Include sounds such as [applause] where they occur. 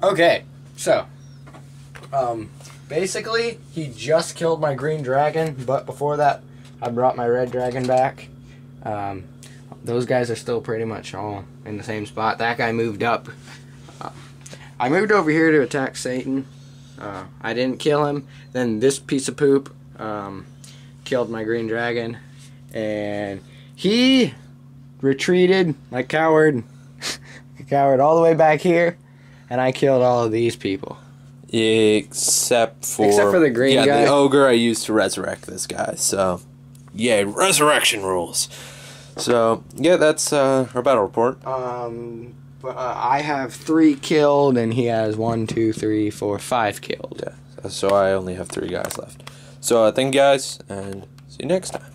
Okay, so, um, basically, he just killed my green dragon, but before that, I brought my red dragon back. Um, those guys are still pretty much all in the same spot. That guy moved up. Uh, I moved over here to attack Satan. Uh, I didn't kill him. Then this piece of poop um, killed my green dragon, and he retreated like coward, [laughs] coward all the way back here, and I killed all of these people. Except for Except for the green yeah, guy. the ogre I used to resurrect this guy. So, yay, resurrection rules. So yeah, that's uh, our battle report. Um, but uh, I have three killed, and he has one, two, three, four, five killed. Yeah, so I only have three guys left. So uh, thank you guys, and see you next time.